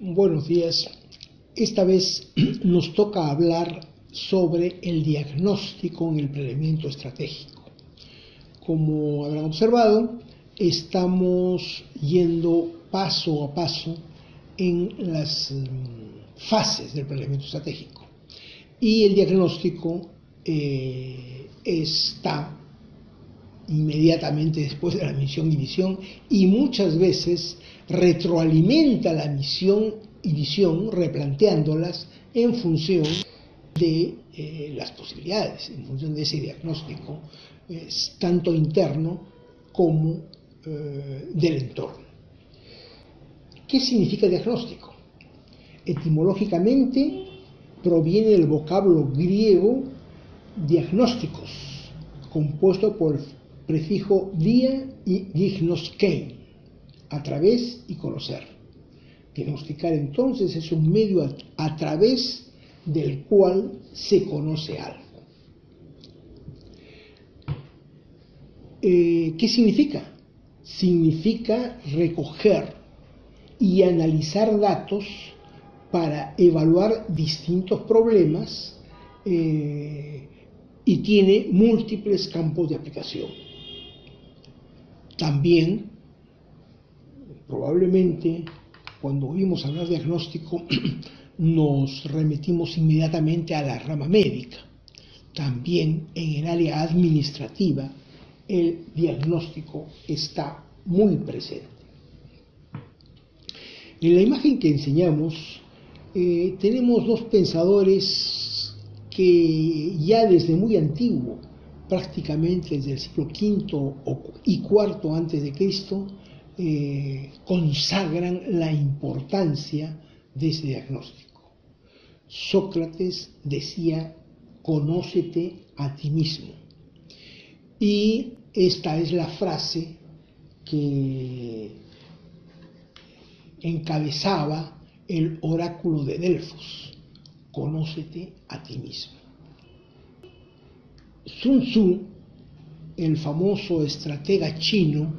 Buenos días. Esta vez nos toca hablar sobre el diagnóstico en el planeamiento estratégico. Como habrán observado, estamos yendo paso a paso en las mm, fases del planeamiento estratégico. Y el diagnóstico eh, está inmediatamente después de la misión y visión y muchas veces retroalimenta la misión y visión replanteándolas en función de eh, las posibilidades, en función de ese diagnóstico, tanto interno como eh, del entorno. ¿Qué significa diagnóstico? Etimológicamente proviene del vocablo griego diagnósticos, compuesto por el prefijo dia y gignoskein, a través y conocer. Diagnosticar entonces es un medio a, través del cual se conoce algo. Eh, ¿Qué significa? Significa recoger y analizar datos para evaluar distintos problemas eh, y tiene múltiples campos de aplicación. También, probablemente, cuando oímos hablar de diagnóstico, nos remitimos inmediatamente a la rama médica. También en el área administrativa el diagnóstico está muy presente. En la imagen que enseñamos eh, tenemos dos pensadores que ya desde muy antiguo, prácticamente desde el siglo V y IV antes de Cristo, eh, consagran la importancia de ese diagnóstico. Sócrates decía, conócete a ti mismo. Y esta es la frase que encabezaba el oráculo de Delfos, conócete a ti mismo. Sun Tzu, el famoso estratega chino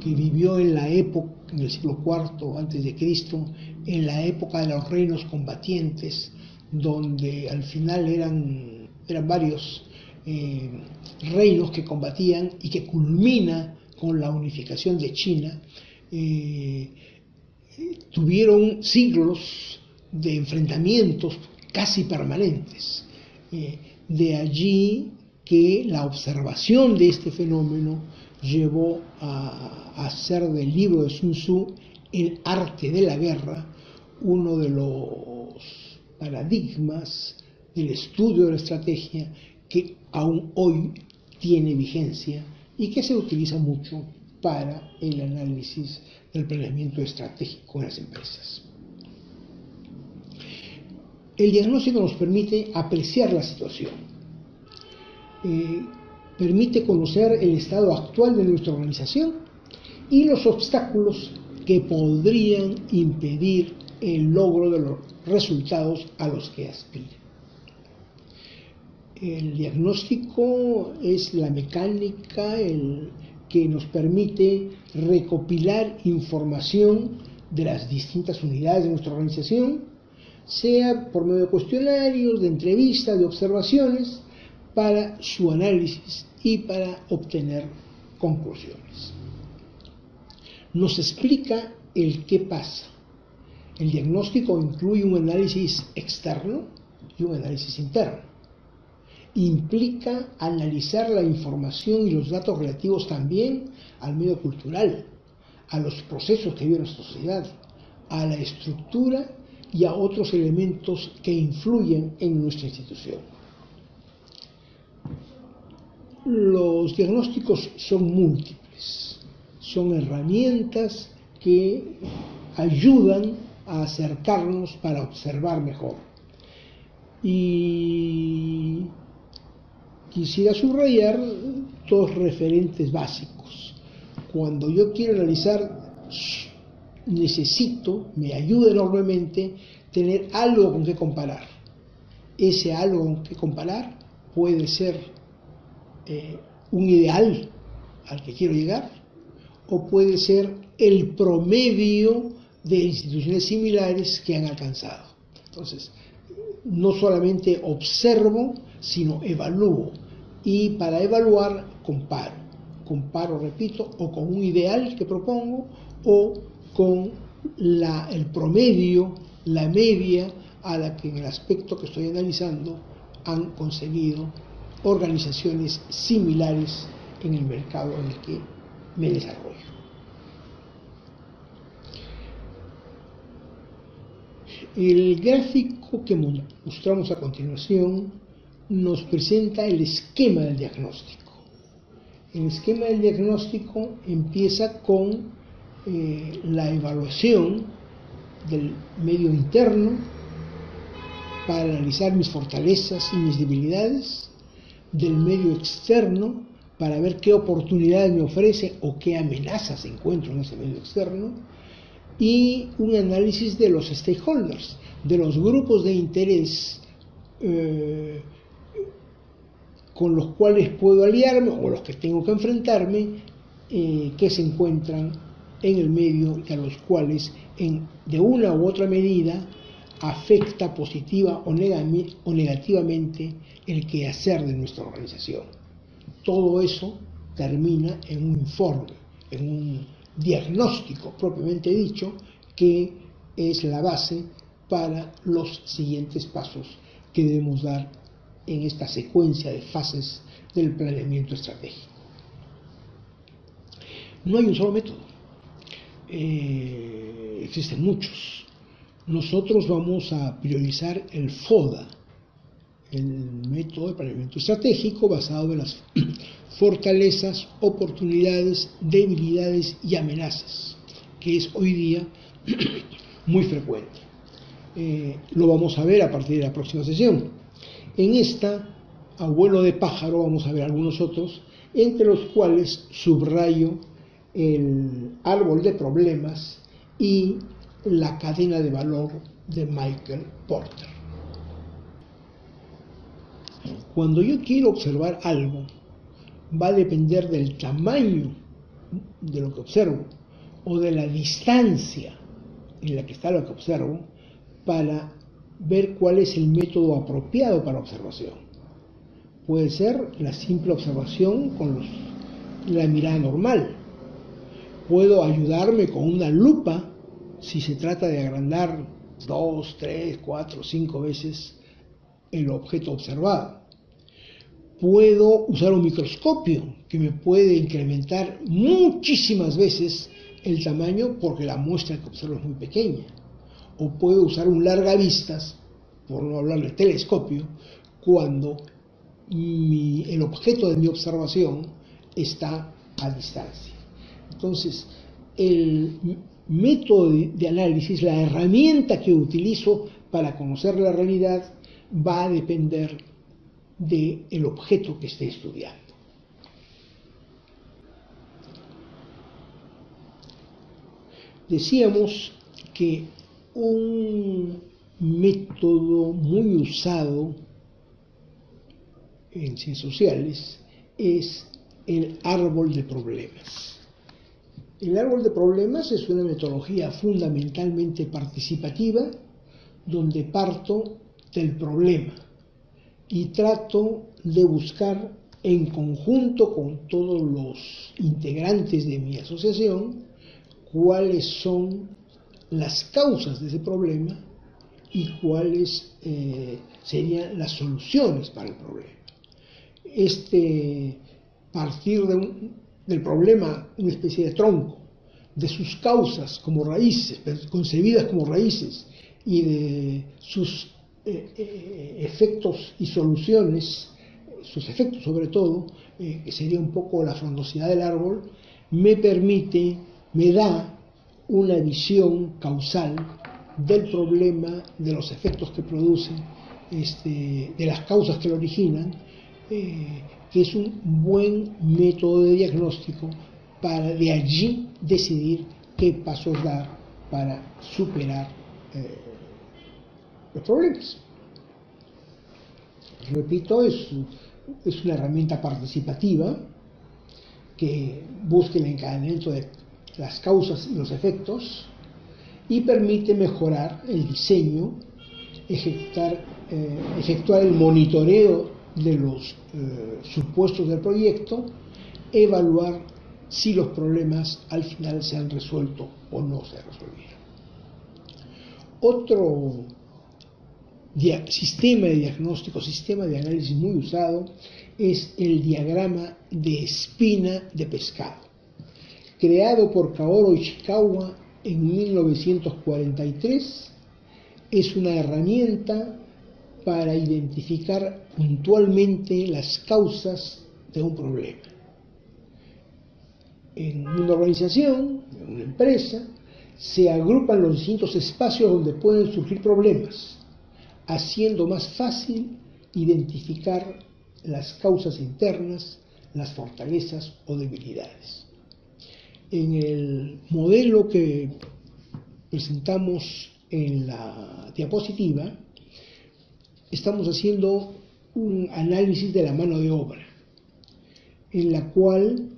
que vivió en la época, en el siglo IV antes de Cristo, en la época de los reinos combatientes, donde al final eran, eran varios eh, reinos que combatían y que culmina con la unificación de China, eh, tuvieron siglos de enfrentamientos casi permanentes. Eh, de allí que la observación de este fenómeno llevó a hacer del libro de Sun Tzu, El arte de la guerra, uno de los paradigmas del estudio de la estrategia que aún hoy tiene vigencia y que se utiliza mucho para el análisis del planeamiento estratégico en las empresas. El diagnóstico nos permite apreciar la situación, eh, permite conocer el estado actual de nuestra organización y los obstáculos que podrían impedir el logro de los resultados a los que aspira. El diagnóstico es la mecánica, el, que nos permite recopilar información de las distintas unidades de nuestra organización, sea por medio de cuestionarios, de entrevistas, de observaciones, para su análisis y para obtener conclusiones. Nos explica el qué pasa. El diagnóstico incluye un análisis externo y un análisis interno implica analizar la información y los datos relativos también al medio cultural, a los procesos que vive nuestra sociedad, a la estructura y a otros elementos que influyen en nuestra institución. Los diagnósticos son múltiples, son herramientas que ayudan a acercarnos para observar mejor. Y quisiera subrayar dos referentes básicos. Cuando yo quiero analizar necesito, me ayuda enormemente tener algo con que comparar. Ese algo con que comparar puede ser eh, un ideal al que quiero llegar o puede ser el promedio de instituciones similares que han alcanzado. Entonces, no solamente observo, sino evalúo. Y para evaluar, comparo. Comparo, repito, o con un ideal que propongo o con la, el promedio, la media a la que en el aspecto que estoy analizando han conseguido organizaciones similares en el mercado en el que me desarrollo. El gráfico que mostramos a continuación nos presenta el esquema del diagnóstico. El esquema del diagnóstico empieza con eh, la evaluación del medio interno para analizar mis fortalezas y mis debilidades, del medio externo para ver qué oportunidades me ofrece o qué amenazas encuentro en ese medio externo, y un análisis de los stakeholders, de los grupos de interés eh, con los cuales puedo aliarme o los que tengo que enfrentarme, eh, que se encuentran en el medio y a los cuales de una u otra medida afecta positiva o negativamente el quehacer de nuestra organización. Todo eso termina en un informe, en un diagnóstico propiamente dicho, que es la base para los siguientes pasos que debemos dar en esta secuencia de fases del planeamiento estratégico. No hay un solo método, eh, existen muchos. Nosotros vamos a priorizar el FODA, el método de planeamiento estratégico basado en las fortalezas, oportunidades, debilidades y amenazas, que es hoy día muy frecuente. Eh, lo vamos a ver a partir de la próxima sesión. En esta, abuelo de pájaro, vamos a ver algunos otros, entre los cuales subrayo el árbol de problemas y la cadena de valor de Michael Porter. Cuando yo quiero observar algo, va a depender del tamaño de lo que observo o de la distancia en la que está lo que observo para ver cuál es el método apropiado para observación. Puede ser la simple observación con la mirada normal. Puedo ayudarme con una lupa si se trata de agrandar dos, tres, cuatro, cinco veces el objeto observado puedo usar un microscopio que me puede incrementar muchísimas veces el tamaño porque la muestra que observo es muy pequeña. O puedo usar un largavistas, por no hablar del telescopio, cuando el objeto de mi observación está a distancia. Entonces, el método de análisis, la herramienta que utilizo para conocer la realidad, va a depender del objeto que esté estudiando. Decíamos que un método muy usado en ciencias sociales es el árbol de problemas. El árbol de problemas es una metodología fundamentalmente participativa donde parto del problema y trato de buscar en conjunto con todos los integrantes de mi asociación cuáles son las causas de ese problema y cuáles eh, serían las soluciones para el problema. Este partir del problema, una especie de tronco, de sus causas como raíces, concebidas como raíces, y de sus eh, eh, efectos y soluciones, sus efectos sobre todo, que sería un poco la frondosidad del árbol, me permite, me da una visión causal del problema, de los efectos que produce, este, de las causas que lo originan, que es un buen método de diagnóstico para de allí decidir qué pasos dar para superar eh, los problemas. Repito, es, es una herramienta participativa que busca el encadenamiento de las causas y los efectos y permite mejorar el diseño, ejecutar, eh, efectuar el monitoreo de los eh, supuestos del proyecto, evaluar si los problemas al final se han resuelto o no se resolvieron. Otro sistema de diagnóstico, sistema de análisis muy usado es el diagrama de espina de pescado, creado por Kaoro Ishikawa en 1943. Es una herramienta para identificar puntualmente las causas de un problema. En una organización, en una empresa, se agrupan los distintos espacios donde pueden surgir problemas, haciendo más fácil identificar las causas internas, las fortalezas o debilidades. En el modelo que presentamos en la diapositiva, estamos haciendo un análisis de la mano de obra, en la cual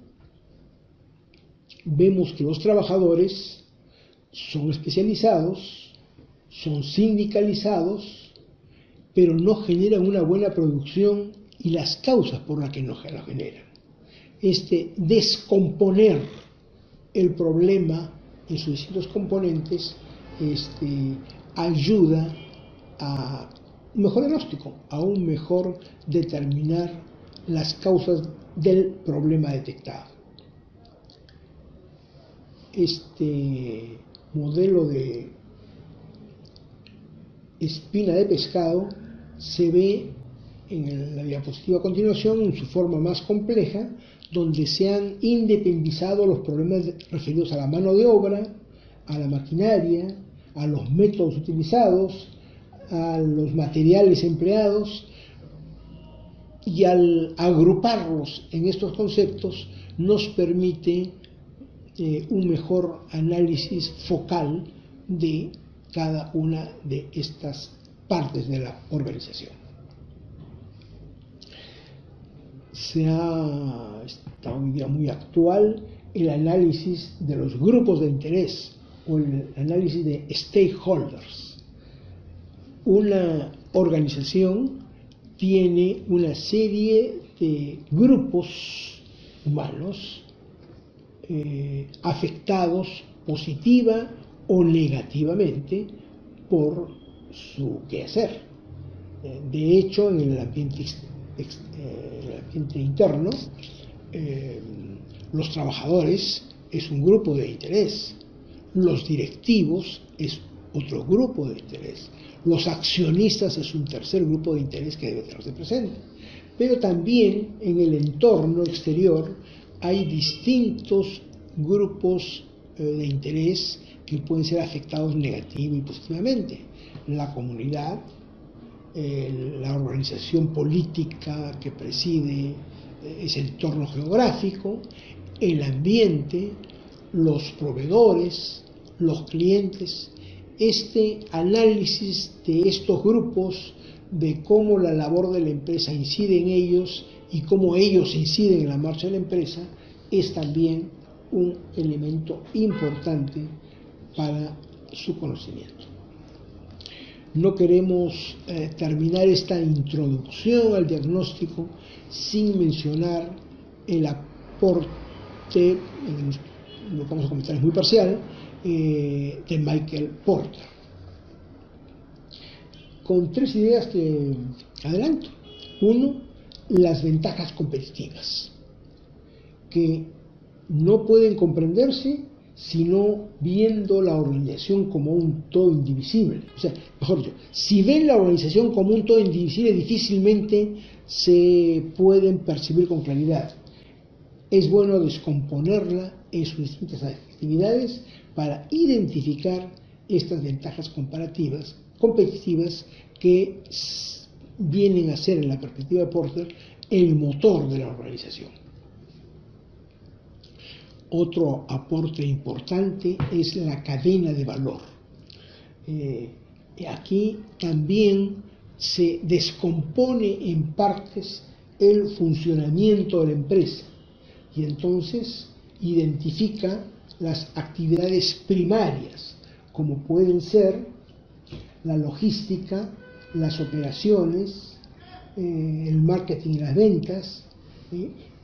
vemos que los trabajadores son especializados, son sindicalizados, pero no generan una buena producción y las causas por las que no la generan. Este descomponer el problema en sus distintos componentes este, ayuda a un mejor diagnóstico, a un mejor determinar las causas del problema detectado. Este modelo de espina de pescado se ve en la diapositiva a continuación en su forma más compleja, donde se han independizado los problemas referidos a la mano de obra, a la maquinaria, a los métodos utilizados, a los materiales empleados, y al agruparlos en estos conceptos nos permite eh, un mejor análisis focal de cada una de estas partes de la organización. Se ha, está hoy día muy actual el análisis de los grupos de interés o el análisis de stakeholders. Una organización tiene una serie de grupos humanos eh, afectados positiva o negativamente por su quehacer. Eh, de hecho, en el ambiente, eh, el ambiente interno, los trabajadores es un grupo de interés, los directivos es otro grupo de interés, los accionistas es un tercer grupo de interés que debe tenerse presente. Pero también en el entorno exterior hay distintos grupos eh, de interés que pueden ser afectados negativa y positivamente. La comunidad, la organización política que preside eh, ese entorno geográfico, el ambiente, los proveedores, los clientes. Este análisis de estos grupos, de cómo la labor de la empresa incide en ellos y cómo ellos inciden en la marcha de la empresa, es también un elemento importante para su conocimiento. No queremos eh, terminar esta introducción al diagnóstico sin mencionar el aporte, lo que vamos a comentar es muy parcial, eh, de Michael Porter. Con tres ideas que adelanto. Uno, las ventajas competitivas, que no pueden comprenderse sino viendo la organización como un todo indivisible. O sea, mejor dicho, si ven la organización como un todo indivisible, difícilmente se pueden percibir con claridad. Es bueno descomponerla en sus distintas actividades para identificar estas ventajas comparativas, competitivas, que vienen a ser en la perspectiva de Porter el motor de la organización. Otro aporte importante es la cadena de valor. Eh, aquí también se descompone en partes el funcionamiento de la empresa y entonces identifica las actividades primarias, como pueden ser la logística, las operaciones, eh, el marketing y las ventas,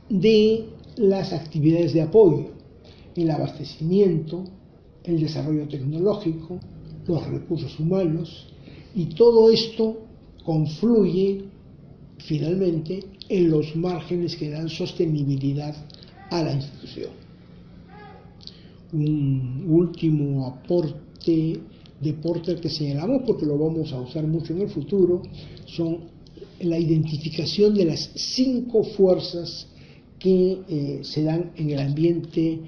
de las actividades de apoyo, el abastecimiento, el desarrollo tecnológico, los recursos humanos, y todo esto confluye finalmente en los márgenes que dan sostenibilidad a la institución. Un último aporte de Porter que señalamos, porque lo vamos a usar mucho en el futuro, son la identificación de las cinco fuerzas que eh, se dan en el ambiente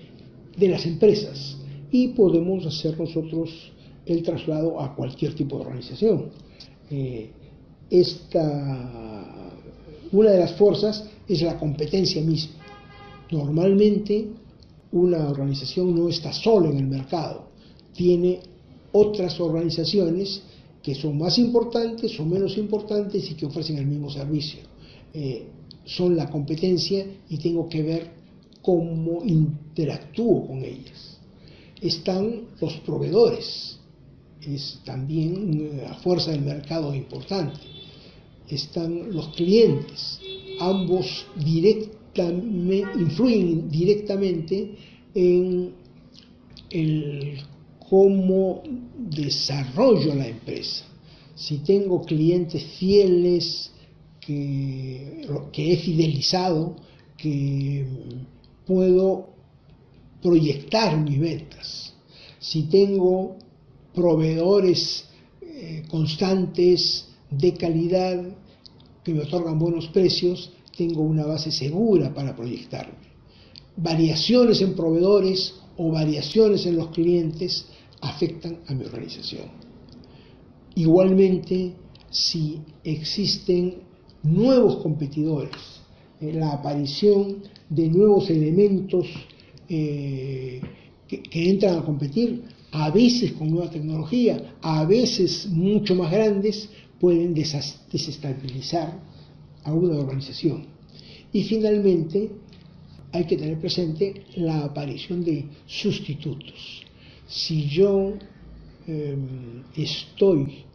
de las empresas y podemos hacer nosotros el traslado a cualquier tipo de organización. Eh, esta, una de las fuerzas es la competencia misma. Normalmente una organización no está sola en el mercado, tiene otras organizaciones que son más importantes o menos importantes y que ofrecen el mismo servicio. Eh, son la competencia y tengo que ver cómo interactúo con ellas. Están los proveedores, es también una fuerza del mercado importante. Están los clientes, ambos influyen directamente en el cómo desarrollo la empresa. Si tengo clientes fieles que, he fidelizado, que puedo proyectar mis ventas. Si tengo proveedores eh, constantes de calidad que me otorgan buenos precios, tengo una base segura para proyectarme. Variaciones en proveedores o variaciones en los clientes afectan a mi organización. Igualmente, si existen nuevos competidores, eh, la aparición de nuevos elementos eh, que, entran a competir, a veces con nueva tecnología, a veces mucho más grandes, pueden desestabilizar a una organización. Y finalmente, hay que tener presente la aparición de sustitutos. Si yo em, estoy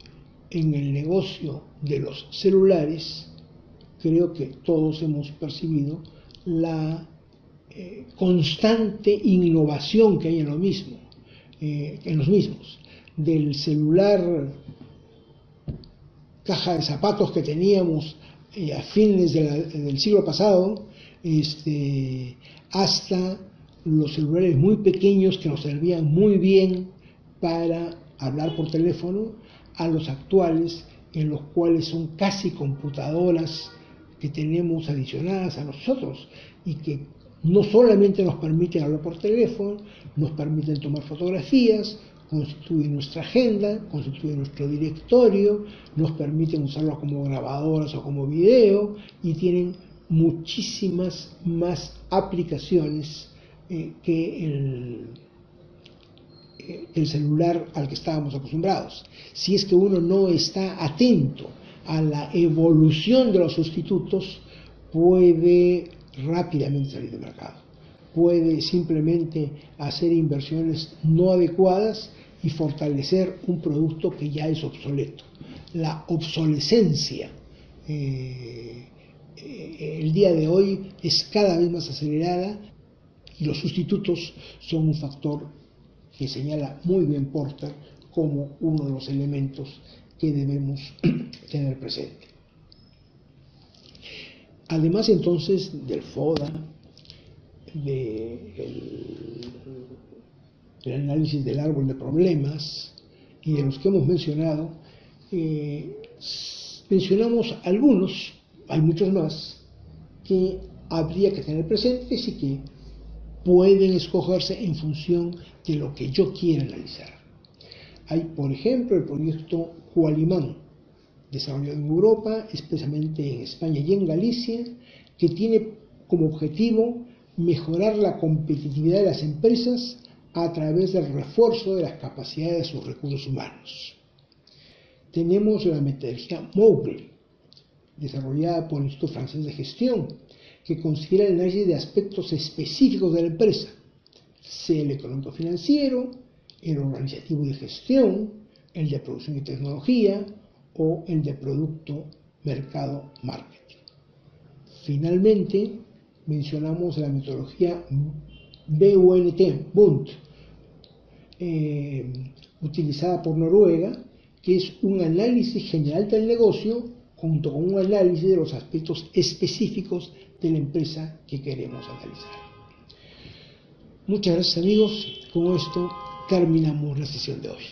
en el negocio de los celulares, creo que todos hemos percibido la eh, constante innovación que hay en eh, en los mismos, del celular caja de zapatos que teníamos eh, a fines del siglo pasado, este, hasta los celulares muy pequeños que nos servían muy bien para hablar por teléfono, a los actuales en los cuales son casi computadoras que tenemos adicionadas a nosotros y que no solamente nos permiten hablar por teléfono, nos permiten tomar fotografías, constituyen nuestra agenda, constituyen nuestro directorio, nos permiten usarlos como grabadoras o como video y tienen muchísimas más aplicaciones eh, que eh, el celular al que estábamos acostumbrados. Si es que uno no está atento a la evolución de los sustitutos, puede rápidamente salir del mercado. Puede simplemente hacer inversiones no adecuadas y fortalecer un producto que ya es obsoleto. La obsolescencia eh, eh, el día de hoy es cada vez más acelerada y los sustitutos son un factor que señala muy bien Porter como uno de los elementos que debemos tener presente. Además entonces del FODA, del análisis del árbol de problemas y de los que hemos mencionado, eh, mencionamos algunos, hay muchos más, que habría que tener presentes y que pueden escogerse en función de lo que yo quiera analizar. Hay, por ejemplo, el proyecto Hualimán, desarrollado en Europa, especialmente en España y en Galicia, que tiene como objetivo mejorar la competitividad de las empresas a través del refuerzo de las capacidades de sus recursos humanos. Tenemos la metodología Mowgli, desarrollada por el Instituto Francés de Gestión, que considera el análisis de aspectos específicos de la empresa, sea el económico financiero, el organizativo de gestión, el de producción y tecnología o el de producto, mercado, marketing. Finalmente, mencionamos la metodología BUNT, BUNT eh, utilizada por Noruega, que es un análisis general del negocio junto con un análisis de los aspectos específicos de la empresa que queremos analizar. Muchas gracias amigos, con esto terminamos la sesión de hoy.